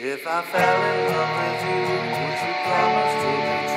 If I fell in love with you, would you promise to be